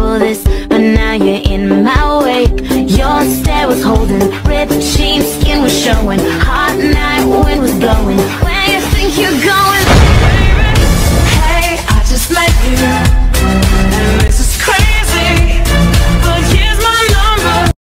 for this But now you're in my way. Your stare was holding Ripped jeans, skin was showing Hot night,